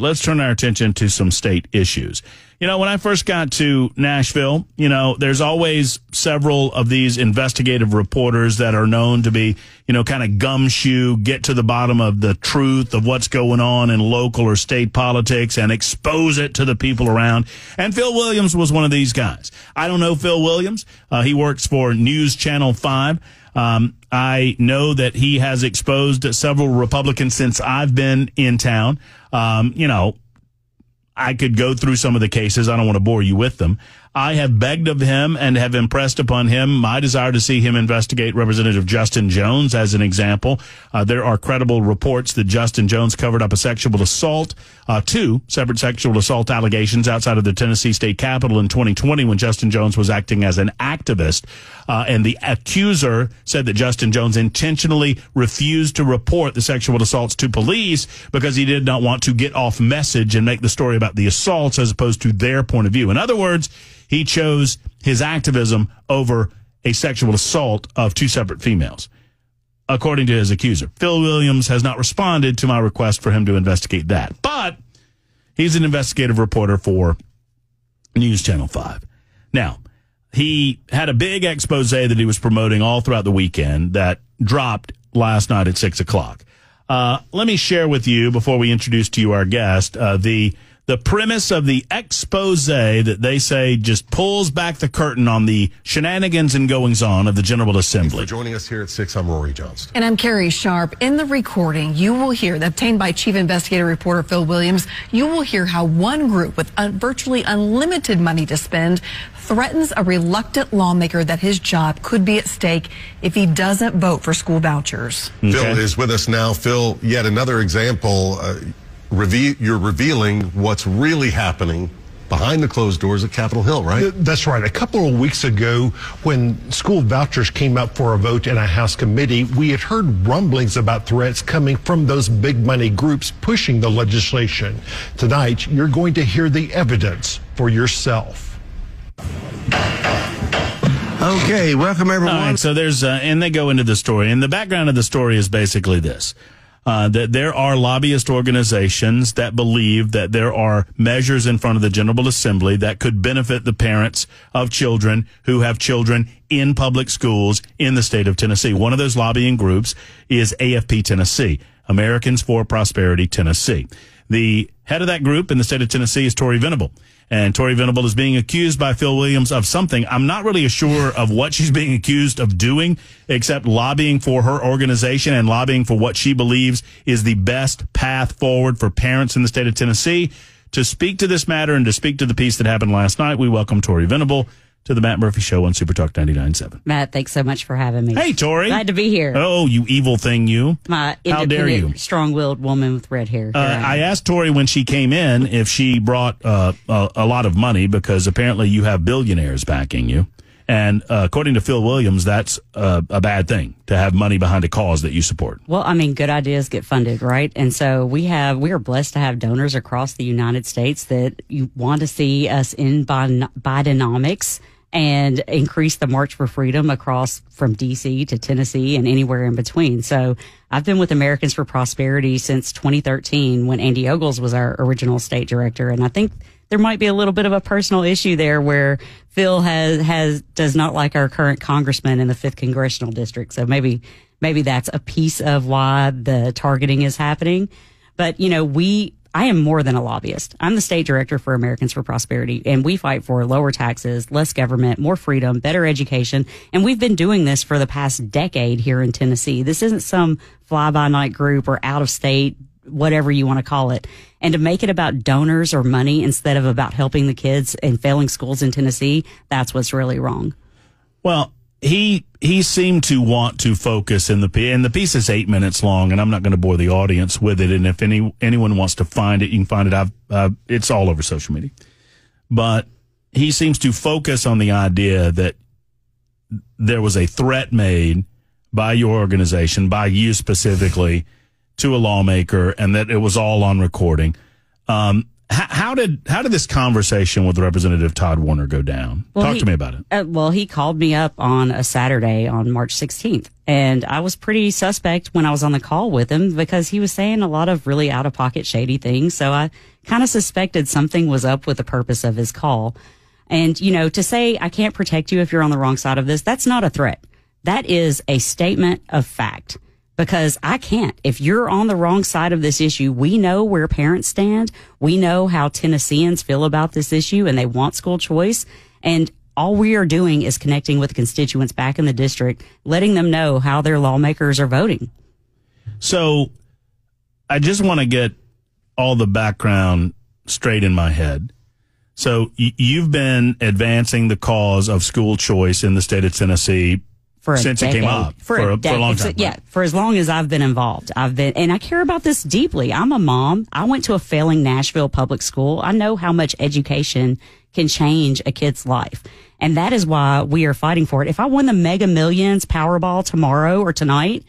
Let's turn our attention to some state issues. You know, when I first got to Nashville, you know, there's always several of these investigative reporters that are known to be, you know, kind of gumshoe, get to the bottom of the truth of what's going on in local or state politics and expose it to the people around. And Phil Williams was one of these guys. I don't know Phil Williams. Uh, he works for News Channel 5. Um, I know that he has exposed several Republicans since I've been in town. Um, you know, I could go through some of the cases. I don't want to bore you with them. I have begged of him and have impressed upon him my desire to see him investigate Representative Justin Jones as an example. Uh, there are credible reports that Justin Jones covered up a sexual assault, uh, two separate sexual assault allegations outside of the Tennessee state capitol in 2020 when Justin Jones was acting as an activist. Uh, and the accuser said that Justin Jones intentionally refused to report the sexual assaults to police because he did not want to get off message and make the story about the assaults as opposed to their point of view. In other words, he chose his activism over a sexual assault of two separate females, according to his accuser. Phil Williams has not responded to my request for him to investigate that, but he's an investigative reporter for News Channel 5. Now, he had a big expose that he was promoting all throughout the weekend that dropped last night at six o'clock. Uh, let me share with you before we introduce to you our guest uh, the the premise of the expose that they say just pulls back the curtain on the shenanigans and goings on of the General Assembly. for joining us here at 6, I'm Rhori Johnston. And I'm Carrie Sharp. In the recording, you will hear, obtained by Chief Investigative Reporter Phil Williams, you will hear how one group with un- virtually unlimited money to spend threatens a reluctant lawmaker that his job could be at stake if he doesn't vote for school vouchers. Phil is with us now. Phil, yet another example. Uh, reve- you're revealing what's really happening behind the closed doors at Capitol Hill, right? That's right. A couple of weeks ago, when school vouchers came up for a vote in a House committee, we had heard rumblings about threats coming from those big money groups pushing the legislation. Tonight, you're going to hear the evidence for yourself. Okay, welcome everyone. All right, so there's, uh, and they go into the story. And the background of the story is basically this. Uh, that there are lobbyist organizations that believe that there are measures in front of the General Assembly that could benefit the parents of children who have children in public schools in the state of Tennessee. One of those lobbying groups is AFP Tennessee, Americans for Prosperity Tennessee. The head of that group in the state of Tennessee is Tori Venable. And Tori Venable is being accused by Phil Williams of something. I'm not really sure of what she's being accused of doing, except lobbying for her organization and lobbying for what she believes is the best path forward for parents in the state of Tennessee. To speak to this matter and to speak to the piece that happened last night, we welcome Tori Venable to the Matt Murphy Show on Super Talk 99.7. Matt, thanks so much for having me. Hey, Tori. Glad to be here. Oh, you evil thing, you. My How dare you. strong-willed woman with red hair. Uh, am. I asked Tori when she came in if she brought uh, a, a lot of money because apparently you have billionaires backing you. And uh, according to Phil Williams, that's uh, a bad thing to have money behind a cause that you support. Well, I mean, good ideas get funded, right? And so we have, we are blessed to have donors across the United States that you want to see us in Biden- Bidenomics and increase the March for Freedom across from DC to Tennessee and anywhere in between. So I've been with Americans for Prosperity since 2013 when Andy Ogles was our original state director. And I think there might be a little bit of a personal issue there where Phil has, has, does not like our current congressman in the fifth congressional district. So maybe, maybe that's a piece of why the targeting is happening. But, you know, we, I am more than a lobbyist. I'm the state director for Americans for Prosperity, and we fight for lower taxes, less government, more freedom, better education. And we've been doing this for the past decade here in Tennessee. This isn't some fly by night group or out of state, whatever you want to call it. And to make it about donors or money instead of about helping the kids and failing schools in Tennessee, that's what's really wrong. Well, he he seemed to want to focus in the piece, and the piece is eight minutes long, and I'm not going to bore the audience with it. And if any anyone wants to find it, you can find it. I've, uh, it's all over social media. But he seems to focus on the idea that there was a threat made by your organization, by you specifically, to a lawmaker, and that it was all on recording. Um, How, how did how did this conversation with Representative Todd Warner go down? Well, Talk he- to me about it. Uh, well, he called me up on a Saturday on March 16th, and I was pretty suspect when I was on the call with him because he was saying a lot of really out of pocket shady things. So I kind of suspected something was up with the purpose of his call. And, you know, to say I can't protect you if you're on the wrong side of this, that's not a threat. That is a statement of fact because I can't. If you're on the wrong side of this issue, we know where parents stand. We know how Tennesseans feel about this issue and they want school choice. And all we are doing is connecting with constituents back in the district, letting them know how their lawmakers are voting. So I just want to get all the background straight in my head. So you've been advancing the cause of school choice in the state of Tennessee for since it came up for a- for a long time, yeah, right? for as long as I've been involved, I've been, and I care about this deeply. I'm a mom. I went to a failing Nashville public school. I know how much education can change a kid's life, and that is why we are fighting for it. If I won the Mega Millions Powerball tomorrow or tonight.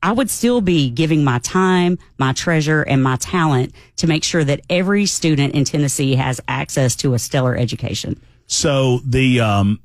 I would still be giving my time, my treasure, and my talent to make sure that every student in Tennessee has access to a stellar education. So the um,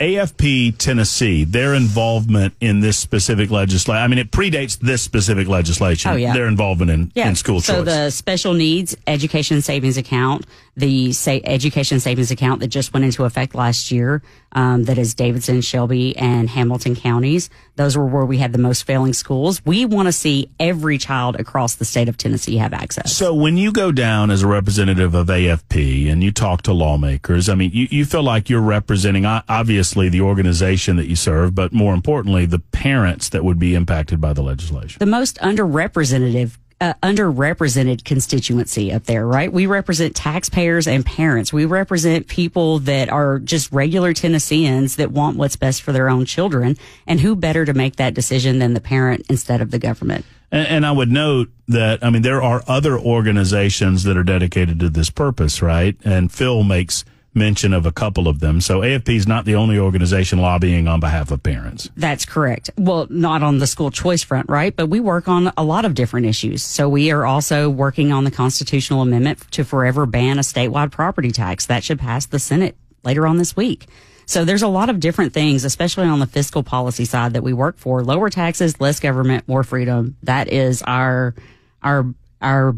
AFP Tennessee, their involvement in this specific legislation, I mean, it predates this specific legislation. Oh, yeah. Their involvement in, Yeah. in school so choice. the special needs education savings account, the sa- education savings account that just went into effect last year, um, that is Davidson, Shelby, and Hamilton counties. Those were where we had the most failing schools. We want to see every child across the state of Tennessee have access. so when you go down as a representative of AFP and you talk to lawmakers, I mean, you, you feel like you're representing obviously the organization that you serve, but more importantly, the parents that would be impacted by the legislation. the most underrepresented uh, underrepresented constituency up there, right? We represent taxpayers and parents. We represent people that are just regular Tennesseans that want what's best for their own children. And who better to make that decision than the parent instead of the government? And, and I would note that, I mean, there are other organizations that are dedicated to this purpose, right? And Phil makes mention of a couple of them. So AFP is not the only organization lobbying on behalf of parents. That's correct. Well, not on the school choice front, right? But we work on a lot of different issues. So we are also working on the constitutional amendment to forever ban a statewide property tax. That should pass the Senate later on this week. So there's a lot of different things, especially on the fiscal policy side that we work for. Lower taxes, less government, more freedom. That is our, our, our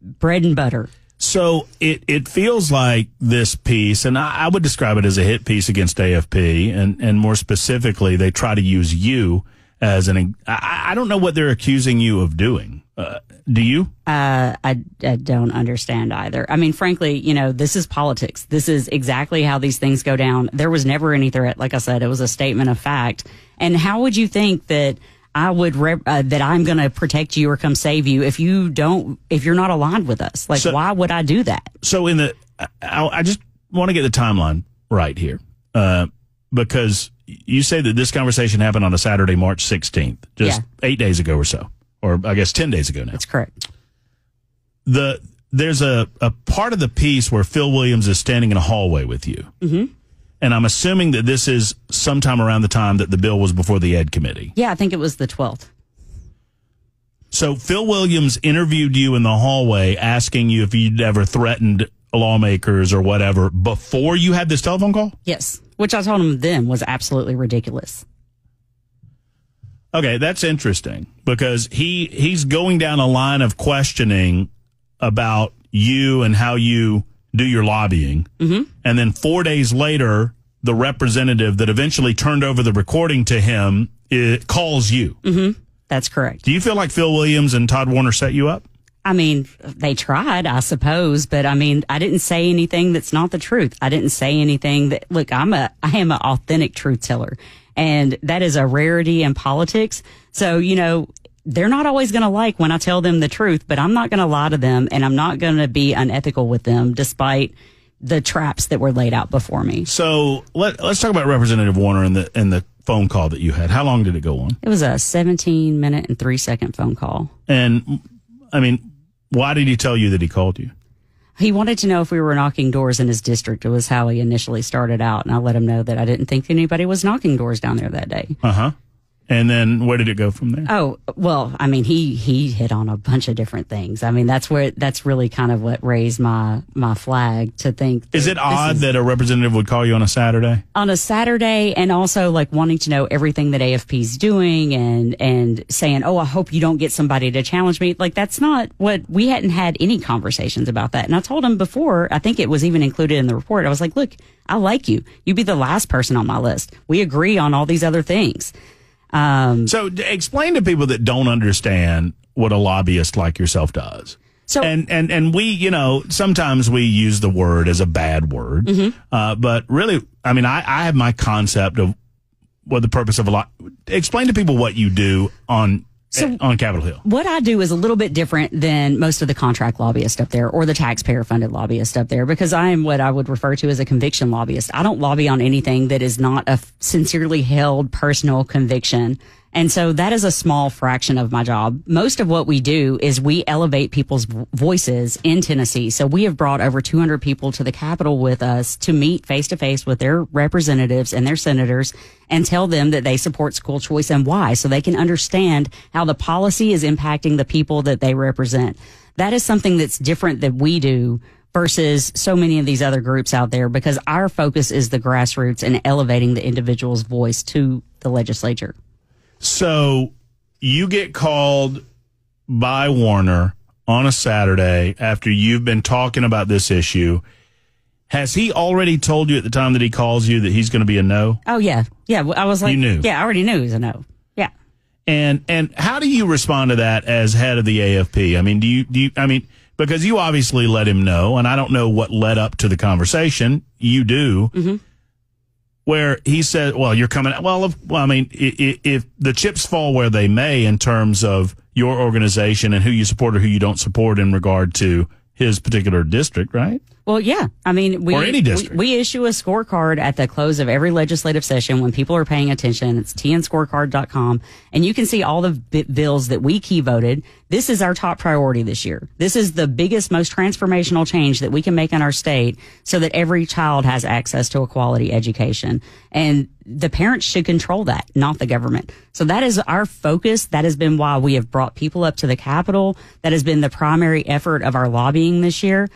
bread and butter. So it, it feels like this piece, and I, I would describe it as a hit piece against AFP, and, and more specifically, they try to use you as an. I, I don't know what they're accusing you of doing. Uh, do you? Uh, I, I don't understand either. I mean, frankly, you know, this is politics. This is exactly how these things go down. There was never any threat. Like I said, it was a statement of fact. And how would you think that I would, rep- uh, that I'm going to protect you or come save you if you don't, if you're not aligned with us? Like, So- why would I do that? so in the I, I just want to get the timeline right here uh, because you say that this conversation happened on a Saturday, March 16th, just Yeah. eight days ago or so, or I guess 10 days ago now. That's correct. The There's a, a part of the piece where Phil Williams is standing in a hallway with you. Mm-hmm. And I'm assuming that this is sometime around the time that the bill was before the Ed Committee. Yeah, I think it was the 12th. So Phil Williams interviewed you in the hallway asking you if you'd ever threatened lawmakers or whatever before you had this telephone call? Yes. Which I told him then was absolutely ridiculous. Okay, that's interesting because he he's going down a line of questioning about you and how you do your lobbying, mm-hmm. And then four days later, the representative that eventually turned over the recording to him it calls you. Mm-hmm. That's correct. Do you feel like Phil Williams and Todd Warner set you up? I mean, they tried, I suppose, but I mean, I didn't say anything that's not the truth. I didn't say anything that, look, I'm a, I am an authentic truth teller and that is a rarity in politics. So, you know, they're not always going to like when I tell them the truth, but I'm not going to lie to them and I'm not going to be unethical with them despite the traps that were laid out before me. So let let's talk about Representative Warner and the and the phone call that you had. How long did it go on? It was a 17 minute and three second phone call. And I mean, why did he tell you that he called you? He wanted to know if we were knocking doors in his district. It was how he initially started out. And I let him know that I didn't think anybody was knocking doors down there that day. Uh huh. And then where did it go from there? Oh well, I mean, he he hit on a bunch of different things. I mean, that's where that's really kind of what raised my my flag to think. Is it odd is- that a representative would call you on a Saturday? on a Saturday and also like wanting to know everything that AFP's doing and and saying, "Oh, I hope you don't get somebody to challenge me." Like that's not what we hadn't had any conversations about that. And I told him before, I think it was even included in the report. I was like, "Look, I like you. You'd be the last person on my list. We agree on all these other things." Um, So d- explain to people that don't understand what a lobbyist like yourself does. So- and and and we, you know, sometimes we use the word as a bad word, Mm-hmm. uh, but really, I mean, I, I have my concept of what the purpose of a lot. Explain to people what you do on So- on Capitol Hill. what I do is a little bit different than most of the contract lobbyists up there or the taxpayer funded lobbyists up there because I am what I would refer to as a conviction lobbyist. I don't lobby on anything that is not a sincerely held personal conviction. And so that is a small fraction of my job. Most of what we do is we elevate people's voices in Tennessee. So we have brought over 200 people to the Capitol with us to meet face to face with their representatives and their senators and tell them that they support school choice and why so they can understand how the policy is impacting the people that they represent. That is something that's different that we do versus so many of these other groups out there because our focus is the grassroots and elevating the individual's voice to the legislature. So you get called by Warner on a Saturday after you've been talking about this issue. Has he already told you at the time that he calls you that he's going to be a no? Oh yeah, yeah. I was like, You knew. Yeah, I already knew it was a no. Yeah. And and how do you respond to that as head of the AFP? I mean, do you do you I mean because you obviously let him know and I don't know what led up to the conversation. You do. Mm-hmm. Where he said, "Well, you're coming out." Well, if, well, I mean, i- i- if the chips fall where they may in terms of your organization and who you support or who you don't support in regard to his particular district, right? Well, yeah. I mean, we, Or any district. we, we issue a scorecard at the close of every legislative session when people are paying attention. It's tnscorecard.com and you can see all the bi- bills that we key voted. This is our top priority this year. This is the biggest, most transformational change that we can make in our state so that every child has access to a quality education. And the parents should control that, not the government. So that is our focus. That has been why we have brought people up to the Capitol. That has been the primary effort of our lobbying this year.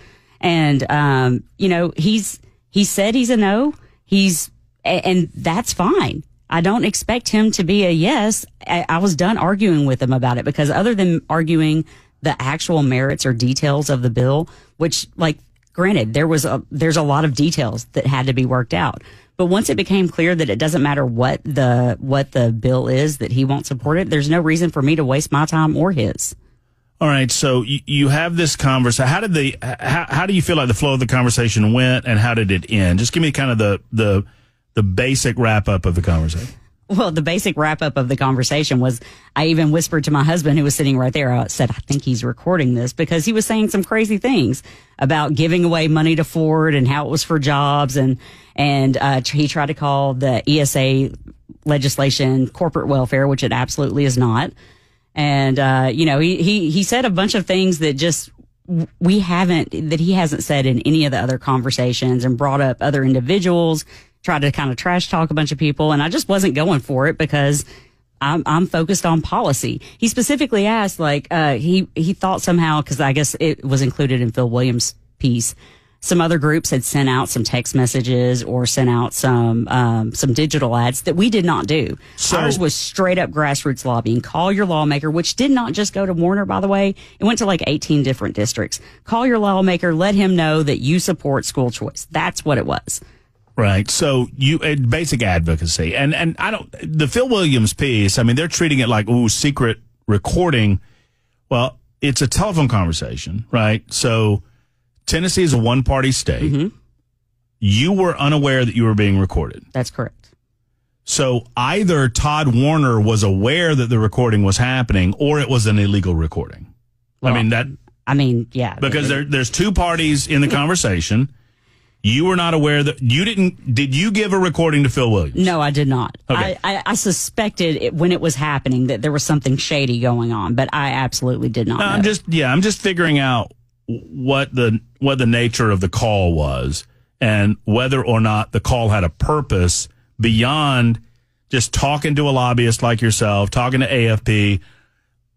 And, um, you know, he's, he said he's a no. He's, and that's fine. I don't expect him to be a yes. I, was done arguing with him about it because other than arguing the actual merits or details of the bill, which like, granted, there was a, there's a lot of details that had to be worked out. But once it became clear that it doesn't matter what the, what the bill is, that he won't support it, there's no reason for me to waste my time or his. All right, so you, you have this conversation. How did the how, how do you feel like the flow of the conversation went, and how did it end? Just give me kind of the the the basic wrap up of the conversation. Well, the basic wrap up of the conversation was I even whispered to my husband who was sitting right there. I said, I think he's recording this because he was saying some crazy things about giving away money to Ford and how it was for jobs. And, and, uh, he tried to call the ESA legislation corporate welfare, which it absolutely is not. And, uh, you know, he, he, he said a bunch of things that just we haven't, that he hasn't said in any of the other conversations and brought up other individuals, tried to kind of trash talk a bunch of people. And I just wasn't going for it because I'm, I'm focused on policy. He specifically asked, like, uh, he, he thought somehow, cause I guess it was included in Phil Williams' piece. Some other groups had sent out some text messages or sent out some, um, some digital ads that we did not do. So- Ours was straight up grassroots lobbying. Call your lawmaker, which did not just go to Warner, by the way. It went to like 18 different districts. Call your lawmaker, let him know that you support school choice. That's what it was. Right. So you uh, basic advocacy, and and I don't the Phil Williams piece. I mean, they're treating it like ooh secret recording. Well, it's a telephone conversation, right? So Tennessee is a one party state. Mm-hmm. You were unaware that you were being recorded. That's correct. So either Todd Warner was aware that the recording was happening, or it was an illegal recording. I mean that I mean, yeah. because there, there's two parties in the conversation. You were not aware that you didn't. Did you give a recording to Phil Williams? No, I did not. Okay. I, I, I suspected it, when it was happening that there was something shady going on, but I absolutely did not. No, I'm just yeah, I'm just figuring out what the what the nature of the call was and whether or not the call had a purpose beyond just talking to a lobbyist like yourself, talking to AFP,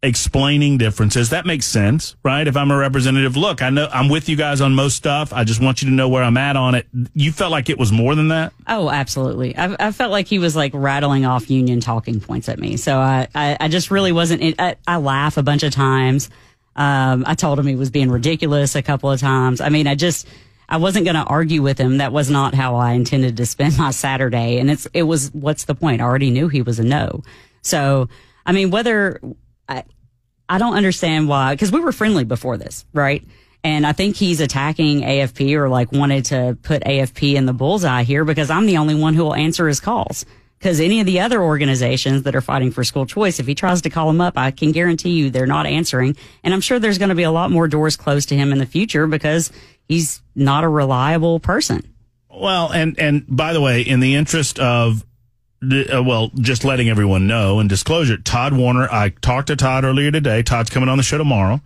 explaining differences. That makes sense, right? If I'm a representative, look, I know I'm with you guys on most stuff. I just want you to know where I'm at on it. You felt like it was more than that? Oh, absolutely. I, I felt like he was like rattling off union talking points at me. So I, I, I just really wasn't, I, I laugh a bunch of times. Um, I told him he was being ridiculous a couple of times. I mean, I just, I wasn't going to argue with him. That was not how I intended to spend my Saturday. And it's, it was, what's the point? I already knew he was a no. So, I mean, whether I, I don't understand why, because we were friendly before this, right? And I think he's attacking AFP or like wanted to put AFP in the bullseye here because I'm the only one who will answer his calls. Because any of the other organizations that are fighting for school choice, if he tries to call them up, I can guarantee you they're not answering. And I'm sure there's going to be a lot more doors closed to him in the future because he's not a reliable person. Well, and and by the way, in the interest of uh, well, just letting everyone know and disclosure, Todd Warner, I talked to Todd earlier today. Todd's coming on the show tomorrow.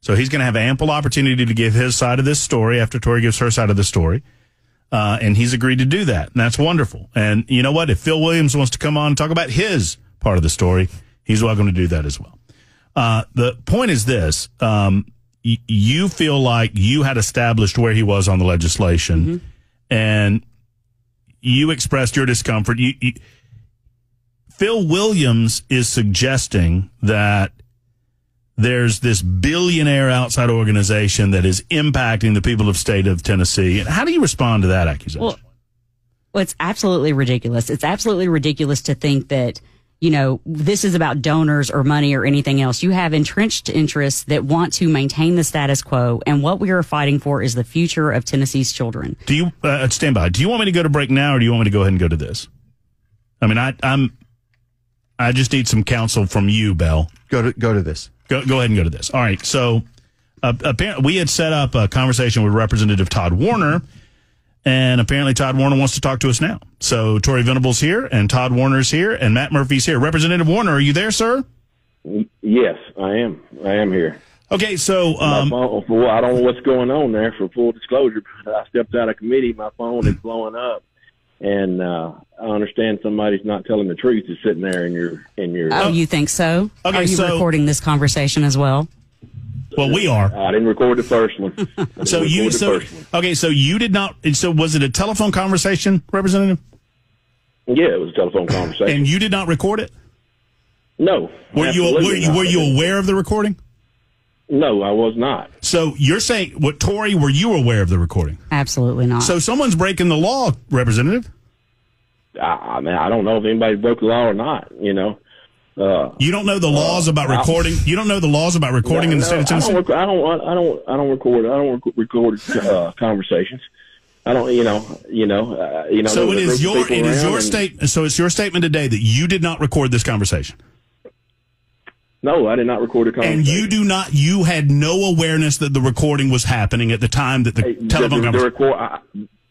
So he's going to have ample opportunity to give his side of this story after Tori gives her side of the story. Uh, and he's agreed to do that. And that's wonderful. And you know what? If Phil Williams wants to come on and talk about his part of the story, he's welcome to do that as well. Uh, the point is this. Um, y- you feel like you had established where he was on the legislation Mm-hmm. and you expressed your discomfort. You, you, Phil Williams is suggesting that there's this billionaire outside organization that is impacting the people of state of Tennessee. And how do you respond to that accusation? Well, Well, it's absolutely ridiculous. It's absolutely ridiculous to think that, you know, this is about donors or money or anything else. You have entrenched interests that want to maintain the status quo. And what we are fighting for is the future of Tennessee's children. do you uh, stand by? Do you want me to go to break now, or do you want me to go ahead and go to this? I mean, I, I'm. I just need some counsel from you, Bell. Go to go to this. Go, go ahead and go to this. All right. So, uh, apparently, we had set up a conversation with Representative Todd Warner, and apparently, Todd Warner wants to talk to us now. So, Tori Venables here, and Todd Warner's here, and Matt Murphy's here. Representative Warner, are you there, sir? Yes, I am. I am here. Okay. So, um, phone, for, I don't know what's going on there. For full disclosure, I stepped out of committee. My phone is blowing up, and uh, I understand somebody's not telling the truth. Is sitting there in your in your. Oh, you think so? Okay, are you so- recording this conversation as well? well, we are. I didn't record the first one. So you, so okay. So you did not. So was it a telephone conversation, Representative? yeah, it was a telephone conversation. And you did not record it? no, Were you were you were you aware of the recording? No, I was not. So you're saying what, Tori? Were you aware of the recording? Absolutely not. So someone's breaking the law, Representative. I, I mean, I don't know if anybody broke the law or not. You know. Uh, You don't know the laws about recording. You don't know the laws about recording in the No, state of I don't, Tennessee. rec- I don't. I don't. I don't record. I don't rec- record uh, conversations. I don't. You know. You know. Uh, you know. So there it was a is group your it is your and- state. So it's your statement today that you did not record this conversation, No, I did not record a conversation. and you do not. You had no awareness that the recording was happening at the time that the Hey, telephone the, the, conversation. record, I,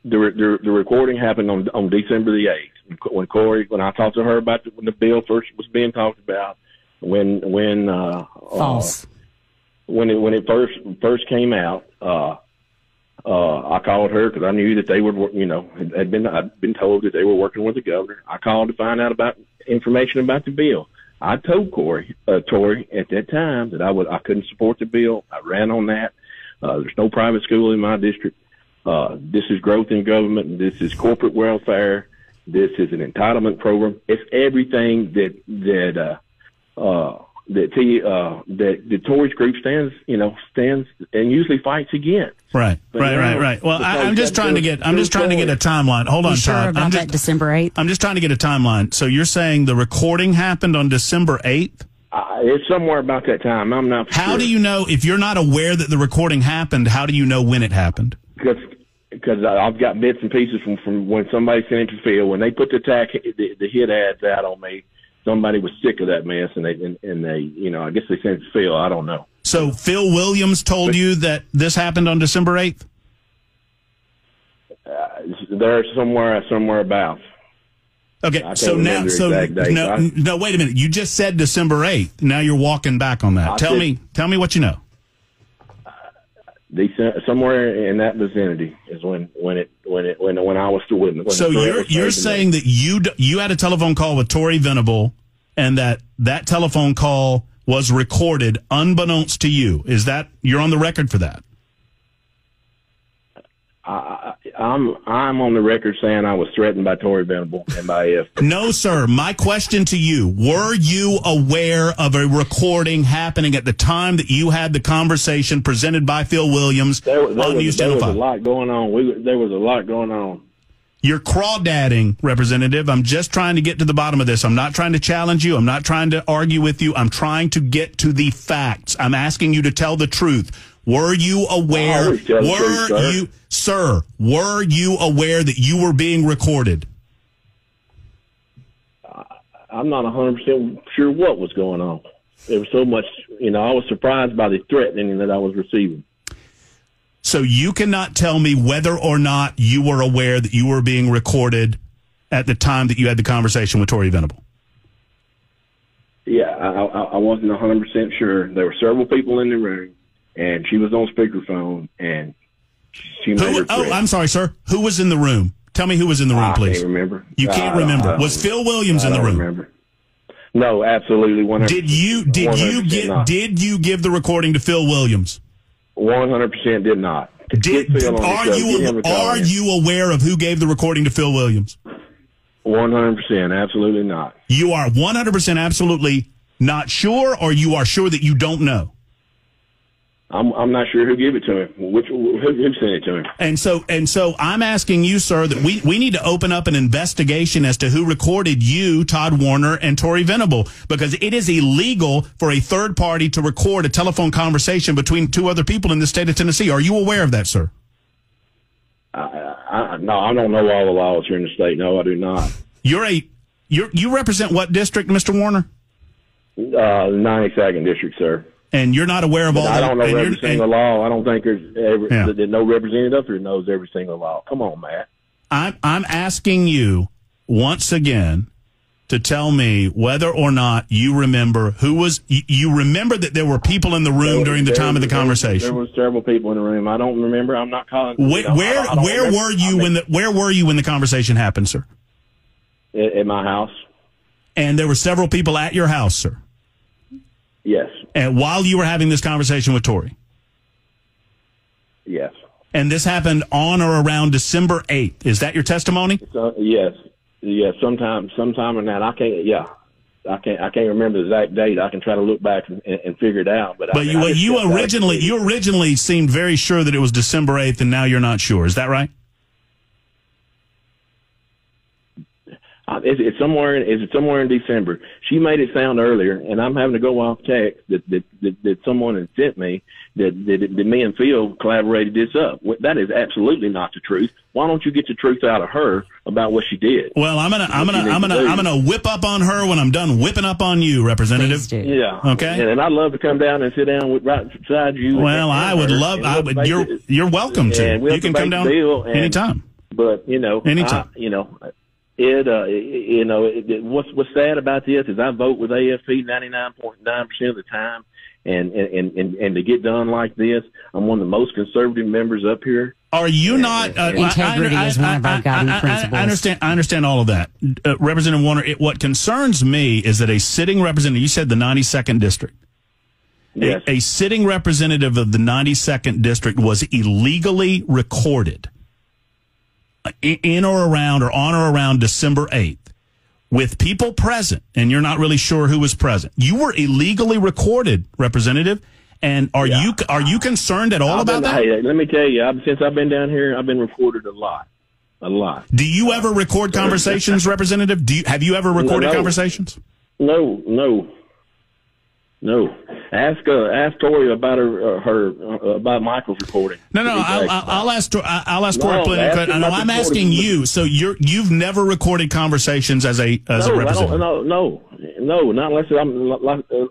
the, the, the recording happened on on December the eighth when Corey when I talked to her about the, when the bill first was being talked about when when uh, False. uh, when it when it first first came out. Uh, uh, I called her because I knew that they were, you know, had- had been I'd been told that they were working with the governor. I called to find out about information about the bill. I told Corey, uh, Tori at that time that I would I couldn't support the bill. I ran on that. Uh, there's no private school in my district. Uh, this is growth in government. This is corporate welfare. This is an entitlement program. It's everything that that uh, uh, that T, uh, that the Tori's group stands, you know, stands and usually fights again. Right, But right, right, right. Well, I, I'm just trying to get. I'm just bill trying to get a timeline. Hold on, you sure Todd. about I'm that just. December 8th? I'm just trying to get a timeline. So you're saying the recording happened on December 8th? Uh, it's somewhere about that time. I'm not. How do you know if you're not aware that the recording happened? How do you know when it happened? Because because I've got bits and pieces from from when somebody sent it to Phil when they put the attack the, the hit ads out on me. Somebody was sick of that mess, and they and, and they you know I guess they sent Phil. I don't know. So Phil Williams told you that this happened on December 8th? Uh, there somewhere somewhere about. Okay, so now, so no, I- no, wait a minute. You just said December 8th. Now you're walking back on that. I tell me, tell me what you know. December, somewhere in that vicinity is when when it when it when when I was still with. When So you're you're saying that you you had a telephone call with Tori Venable, and that that telephone call was recorded unbeknownst to you. Is that you're on the record for that? I, I'm I'm on the record saying I was threatened by Tori Venable and by AFP. No, sir. My question to you: Were you aware of a recording happening at the time that you had the conversation presented by Phil Williams There, there, on was, News there was a lot going on. We, there was a lot going on. You're crawdadding, Representative. I'm just trying to get to the bottom of this. I'm not trying to challenge you. I'm not trying to argue with you. I'm trying to get to the facts. I'm asking you to tell the truth. Were you aware? were sir. you, sir? Were you aware that you were being recorded? I'm not 100 percent sure what was going on. There was so much, you know. I was surprised by the threatening that I was receiving. So you cannot tell me whether or not you were aware that you were being recorded at the time that you had the conversation with Tori Venable. Yeah, I, I, I wasn't 100 percent sure. There were several people in the room, and she was on speakerphone, and she made her Who, oh. I'm sorry, sir. Who was in the room? Tell me who was in the room, I please. can't remember. You can't I- remember. I- was Phil Williams in the room? Remember? No, absolutely 100. Did you did you 100% get not. did you give the recording to Phil Williams? 100 percent did not. Did, Get Phil on the are show. Get him you are you aware of who gave the recording to Phil Williams? 100 percent? Absolutely not. You are 100% absolutely not sure or you are sure that you don't know. I'm I'm not sure who gave it to him. Which who, who sent it to him? And so and so I'm asking you sir that we we need to open up an investigation as to who recorded you, Todd Warner and Tori Venable because it is illegal for a third party to record a telephone conversation between two other people in the state of Tennessee. Are you aware of that, sir? I, I, no, I don't know all the laws here in the state. No, I do not. You're a you you represent what district, Mr. Warner? Uh, 92nd district, sir. And you're not aware of all. I don't know every single and law. I don't think there's every Yeah. that, no representative here knows every single law. Come on, Matt. I'm I'm asking you once again to tell me whether or not you remember who was. You, you remember that there were people in the room during the time of the conversation. there was- was several people in the room. I don't remember. I'm not calling. Where you know, I where, I where remember. were you I mean, when the where were you when the conversation happened, sir? at, at my house? And there were several people at your house, sir. Yes, And while you were having this conversation with Tori, yes, and this happened on or around December eighth. Is that your testimony? so, uh, yes, yes. Sometime, sometime in that, I can't. Yeah, I can't. I can't remember the exact date. I can try to look back and, and, figure it out. But, But I, you you originally you originally seemed very sure that it was December eighth, and now you're not sure. Is that right? Uh, Is it somewhere? In, is it somewhere in December? She made it sound earlier, and I'm having to go off text that that that, that someone had sent me that, that that me and Phil collaborated this up. That is absolutely not the truth. Why don't you get the truth out of her about what she did? Well, I'm gonna I'm gonna I'm need to gonna. I'm gonna whip up on her when I'm done whipping up on you, Representative. Do. Yeah. Okay. And, and I'd love to come down and sit down with right beside you. Well, I would love. I would. You're it. you're welcome to. We'll you can come down the and- anytime. But you know, Anytime. I, you know, it. Uh, you know, it, it, what's what's sad about this is I vote with AFP ninety nine point nine percent of the time, and and, and and to get done like this, I'm one of the most conservative members up here. Are you not? Uh, Integrity I- I- is one of our I- guiding I- I- principles. I understand. I understand all of that, uh, Representative Warner. It, what concerns me is that a sitting representative. You said the 92nd district. Yes. A, a sitting representative of the 92nd district was illegally recorded i- in or around or on or around December 8th with people present, and you're not really sure who was present. You were illegally recorded, Representative. And are you are you concerned at all I've about been- that? Hey, let me tell you, I've, since I've been down here, I've been recorded a lot, a lot. Do you ever record conversations, Representative? Do you have you ever recorded No. conversations? No, no, no. Ask uh, ask Tori about her uh, her uh, about Michael's recording. No, no. I'll, I'll, I'll ask. I'll ask Tori No, ask No, I'm asking you. So you're you've never recorded conversations as a as no, a representative. no, no, no, not unless I'm like, uh,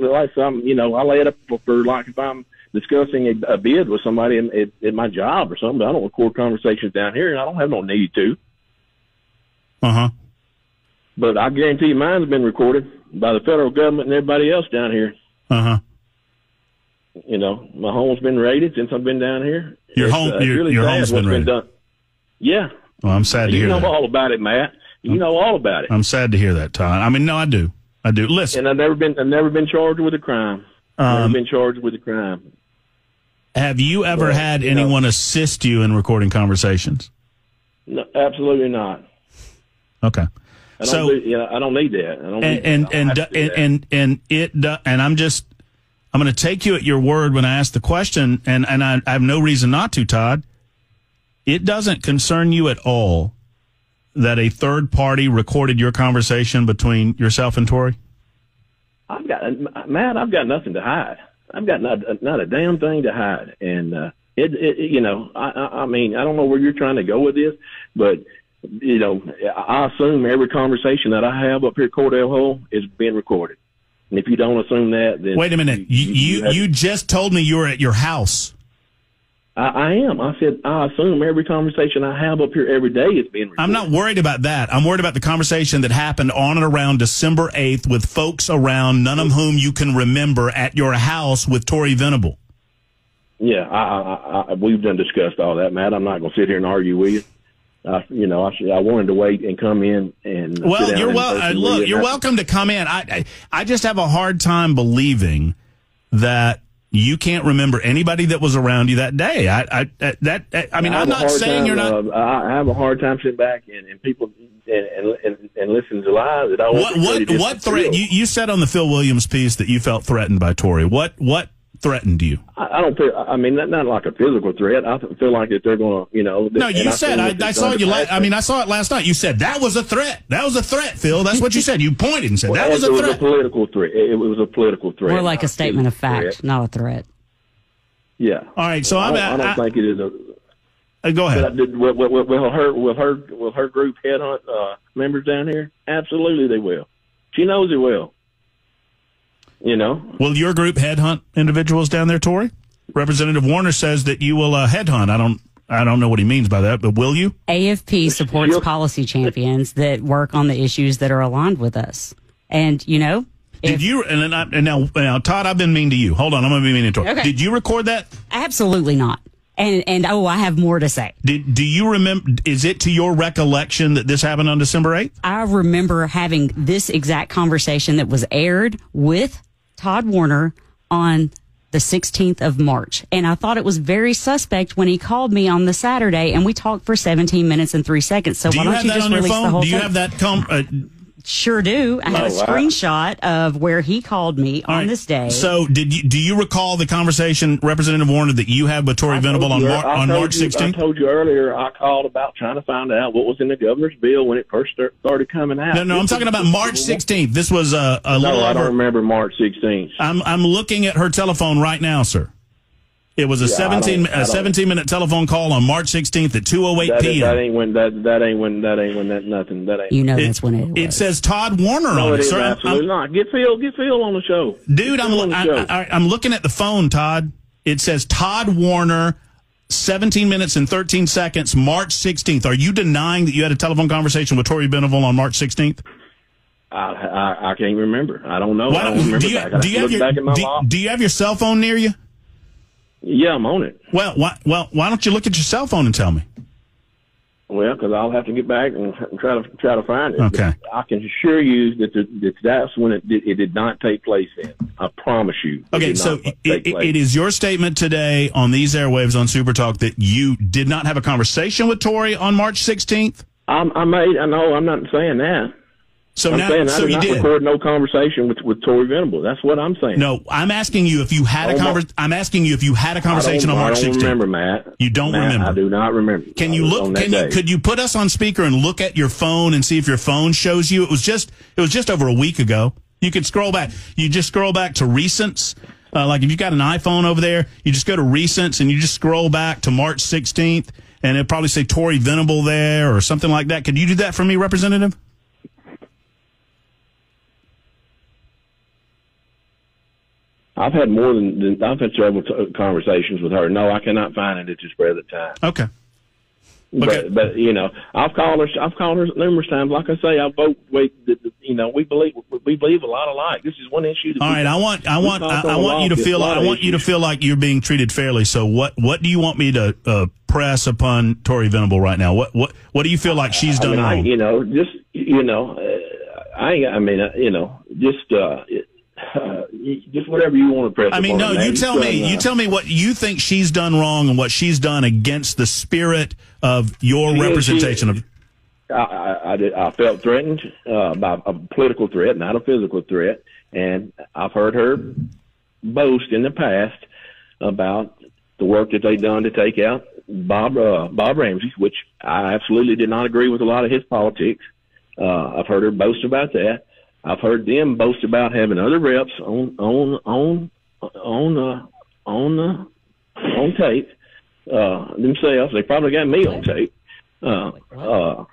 like I'm, you know, I lay it up for, for like if I'm discussing a, a bid with somebody in, in, in my job or something. But I don't record conversations down here, and I don't have no need to. Uh huh. But I guarantee you, mine's been recorded by the federal government and everybody else down here. Uh huh. You know, my home's been raided since I've been down here. Your It's, home- uh, your- really your home's been raided. done. Yeah, Well, I'm sad to you hear You know that. all about it, Matt. You know all about it. I'm sad to hear that, Todd. I mean, no, I do. I do. Listen, and I've never been I've never been charged with a crime. Um, never been charged with a crime. have you ever Well, had anyone assist you in recording conversations? No, absolutely not. Okay. I don't So- you know, I don't need that. I don't and need and and have to do and, that. and and it and I'm just I'm going to take you at your word when I ask the question, and and I, I have no reason not to, Todd. It doesn't concern you at all that a third party recorded your conversation between yourself and Tori. I've got Matt. I've got nothing to hide. I've got not not a damn thing to hide. And uh, it, it, you know, I, I, I mean, I don't know where you're trying to go with this, but you know, I assume every conversation that I have up here at Cordell Hull is being recorded. And if you don't assume that, then Wait a minute, you you, have- you just told me you were at your house. I, I am. I said I assume every conversation I have up here every day is being recorded. I'm not worried about that. I'm worried about the conversation that happened on and around December 8th with folks around, none of whom you can remember, at your house with Tori Venable. Yeah, I, I, I, we've done discussed all that, Matt. I'm not going to sit here and argue with you. I, you know, I, I wanted to wait and come in and Well, you're well. Uh, look, you're welcome to come in. I, I I just have a hard time believing that you can't remember anybody that was around you that day. I, I uh, that uh, I mean, I I'm not saying time, you're not. Uh, I have a hard time sitting back and, and people and, and and and listen to lies that I what what what threat? You you said on the Phil Williams piece that you felt threatened by Tori. What what threatened you? I, I don't feel. I mean, not, not like a physical threat. I feel like that they're going to, you know. No, you I said I, I saw you. La- I mean, I saw it last night. You said that was a threat. That was a threat, Phil. That's what you said. You pointed and said that was it a was a political threat. It, it was a political threat. More like a statement of fact, threat. not a threat. Yeah. All right, so I I'm. don't, I don't I- think it is a. uh, go ahead. did, will, will, will her will her will her group headhunt uh, members down here? Absolutely, they will. She knows it will. You know, Will your group headhunt individuals down there, Tori? Representative Warner says that you will uh, headhunt. I don't. I don't know what he means by that, but will you? AFP supports policy champions that work on the issues that are aligned with us. And, you know, Did if- you? And, then I, and now, now, Todd, I've been mean to you. Hold on, I'm going to be mean to Tori. Okay. Did you record that? absolutely not. And, and oh, I have more to say. Did Do you remember? Is it to your recollection that this happened on December eighth? I remember having this exact conversation that was aired with Todd Warner on the 16th of March. And I thought it was very suspect when he called me on the Saturday and we talked for 17 minutes and three seconds. So Do why don't have you that just on your release the whole Do you thing? have that? Com- uh, Sure do. I have oh, a Oh, wow. screenshot of where he called me all on right. this day. So, did you? Do you recall the conversation, Representative Warner, that you had with Tori I Venable on you- Mar- on told March you- I told you earlier. I called about trying to find out what was in the governor's bill when it first started coming out. No, no, I'm talking about March sixteenth. This was uh, a, a little No, I don't remember March 16th. I'm I'm looking at her telephone right now, sir. It was a Yeah, 17 don't- I a don't- 17 minute telephone call on March 16th at 2:08 That, that ain't when that that ain't when that ain't when that nothing that ain't. you know It, that's when it was. it says Todd Warner no, on it it, is sir. I'm- absolutely not. Get Phil, get Phil on the show, dude, Get I'm Phil on the I, show. I, I'm looking at the phone, Todd. It says Todd Warner 17 minutes and 13 seconds, March 16th. Are you denying that you had a telephone conversation with Tori Beneville on March 16th? I, I I can't remember. I don't know. Why I don't don't, remember do you, do you have have to look your back at my do, do you have your cell phone near you? Yeah, I'm on it. Well, why, well, why don't you look at your cell phone and tell me? Well, because I'll have to get back and try to try to find it. Okay. But I can assure you that, the, that that's when it did, it did not take place. Then I promise you. Okay, so it, take it, place. it is your statement today on these airwaves on Super Talk that you did not have a conversation with Tori on March 16th. I'm, I made. I know. I'm not saying that. So I'm now, saying I so did you not did. record no conversation with with Tori Venable. That's what I'm saying. No, I'm asking you if you had a conver- I'm asking you if you had a conversation on March I don't 16th. remember, Matt. You don't Matt, remember? I do not remember. Can I you look? Can you? Could you put us on speaker and look at your phone and see if your phone shows you? It was just. It was just over a week ago. You could scroll back. You just scroll back to recents. Uh, like if you got an iPhone over there, you just go to recents and you just scroll back to March 16th, and it'll probably say Tori Venable there or something like that. Could you do that for me, Representative? I've had more than, than I've had several t- conversations with her. No, I cannot find it at this present time. Okay. Okay. But, but you know, I've called her. I've called her numerous times. Like I say, I vote. We, you know, we believe we believe a lot alike. This is one issue. All I want I want I, I want you to feel lot I want you to feel like you're being treated fairly. So what what do you want me to uh, press upon Tori Venable right now? What what what do you feel like she's I done mean, I, wrong? you know, just you know, uh, I I mean, uh, you know, just uh, it- uh, just whatever you want to press. I mean, no. You tell me. You tell me what you think she's done wrong and what she's done against the spirit of your She- representation she- of. I, I, I, felt threatened uh, by a political threat, not a physical threat, and I've heard her boast in the past about the work that they've done to take out Bob uh, Bob Ramsey, which I absolutely did not agree with a lot of his politics. Uh, I've heard her boast about that. I've heard them boast about having other reps on on on on uh, on uh, on tape uh, themselves. They probably got me on tape. Uh, uh,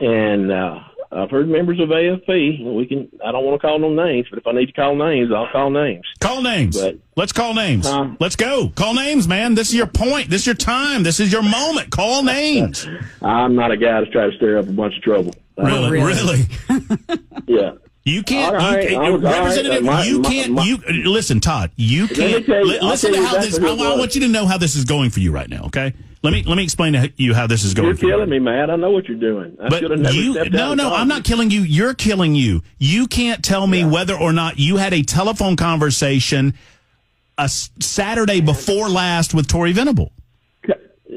and uh, I've heard members of AFP. We can. I don't want to call no names, but if I need to call names, I'll call names. Call names. But- Let's call names. Huh? Let's go. Call names, man. This is your point. This is your time. This is your moment. Call names. I'm not a guy to try to stir up a bunch of trouble. Uh, Really, really. Yeah. You can't, right, you, Representative. my- you can't. my- you listen, Todd. You can't. you- li- listen to how exactly this. I, I want you to know how this is going for you right now. Okay. Let me let me explain to you how this is going. You're for you killing me, Matt. I know what you're doing. I But you, no, no, I'm not killing you. You're killing you. You can't tell me whether or not you had a telephone conversation a Saturday before last with Tori Venable.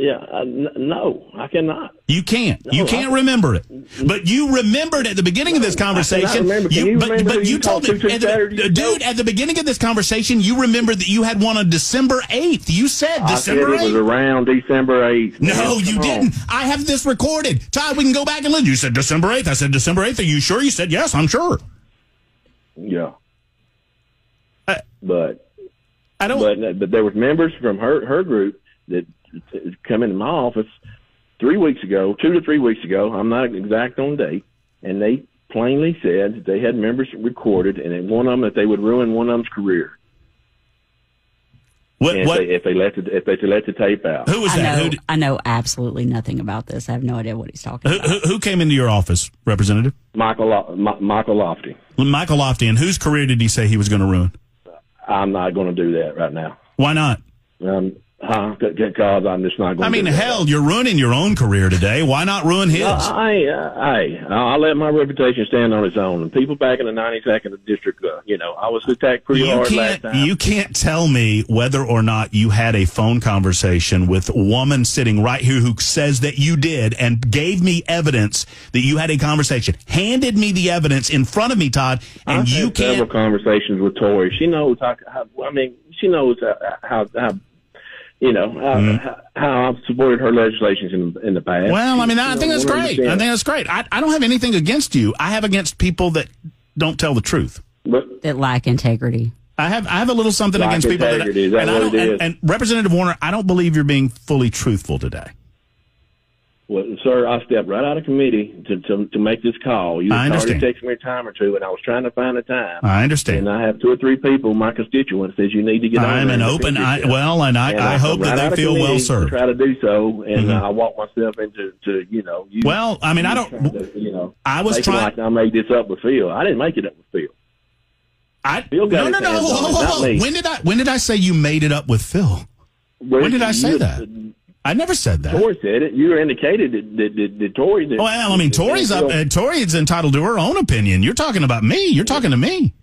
You. Yeah. I, n- no, I cannot. You can't. you can't I- remember it. But you remembered at the beginning of this conversation. remember. You but, remember but who you you told me, at the- uh, dude. At the beginning of this conversation, you remembered that you had one on December eighth. You said I said December it was around December 8th. No, you Come on. didn't. I have this recorded. Todd, we can go back and listen. You said December 8th. I said December 8th. Are you sure? You said yes, I'm sure. Yeah. I- but I don't. but but there was members from her her group that come into my office three weeks ago, two to three weeks ago. I'm not exact on date, and they plainly said that they had members recorded, and that one of them that they would ruin one of them's career what? and What? If, they, if they let the if they let the tape out. Who was I that? know, Who, did- I know absolutely nothing about this. I have no idea what he's talking who, about. who, who came into your office, Representative? Michael Lo- Ma- Michael Lotfi. Michael Lotfi. And whose career did he say he was going to ruin? I'm not going to do that right now. Why not? Um, huh? Because I'm just not going. I mean, hell, you're ruining your own career today. Why not ruin his? I, I, I, I let my reputation stand on its own. And people back in the 92nd district, uh, you know, I was attacked pretty you hard last can't time. you can't tell me whether or not you had a phone conversation with a woman sitting right here who says that you did and gave me evidence that you had a conversation handed me the evidence in front of me todd and I've you had can't Several conversations with Tori. She knows how, how I mean, she knows how, how you know, how, how, how I've supported her legislations in, in the past. Mm-hmm. well i mean i You think know, that's great i think that's great I, I don't have anything against you i have against people that don't tell the truth But that lack integrity. I have I have a little something Lack against people that, integrity, is that and I what don't it and, and Representative Warner, I don't believe you're being fully truthful today. Well, sir, I stepped right out of committee to to, to make this call. You I already understand. texted me a time or two, and I was trying to find a time. I understand. And I have two or three people, my constituents, says you need to get on. I'm an open. I, well, and I, And I come hope right that they feel well served. Try to do so, and Mhm. uh, I walk myself into to you know. You, Well, I mean, I don't- to, you know. I was trying- like I made this up with Phil. I didn't make it up with Phil. I, Phil got no, no, no. Hold, hold, hold. When did I? When did I say you made it up with Phil? When did I say that? I never said that. Tori said it. You indicated that that, that, that Tori. That, Well, I mean, Tori's up. Uh, Tori's entitled to her own opinion. You're talking about me. You're talking to me.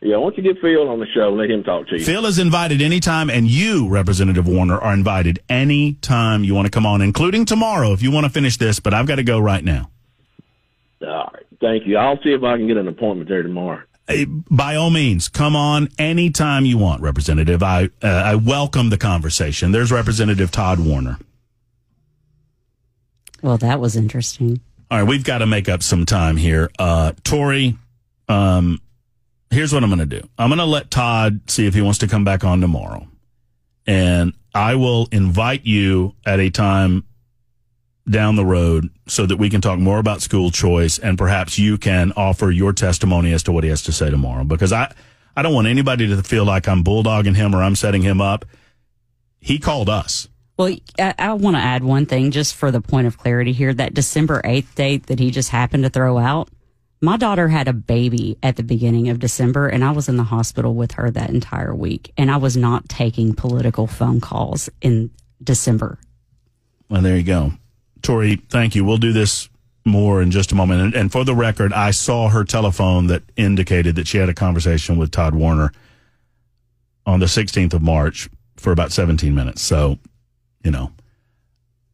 yeah, why don't you get Phil on the show? and Let him talk to you. Phil is invited anytime, and you, Representative Warner, are invited anytime you want to come on, including tomorrow if you want to finish this. But I've got to go right now. All right, thank you. I'll see if I can get an appointment there tomorrow. By all means, come on anytime you want, Representative. I uh, I welcome the conversation. There's Representative Todd Warner. Well, that was interesting. All right, we've got to make up some time here. Uh, Tori, um, here's what I'm going to do. I'm going to let Todd see if he wants to come back on tomorrow. And I will invite you at a time down the road so that we can talk more about school choice and perhaps you can offer your testimony as to what he has to say tomorrow. Because I, I don't want anybody to feel like I'm bulldogging him or I'm setting him up. He called us. Well, I, I want to add one thing just for the point of clarity here. That December 8th date that he just happened to throw out, my daughter had a baby at the beginning of December, and I was in the hospital with her that entire week. And I was not taking political phone calls in December. Well, there you go. Tori, thank you. We'll do this more in just a moment. And, and for the record, I saw her telephone that indicated that she had a conversation with Todd Warner on the 16th of March for about 17 minutes. So, you know,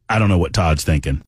I don't know what Todd's thinking.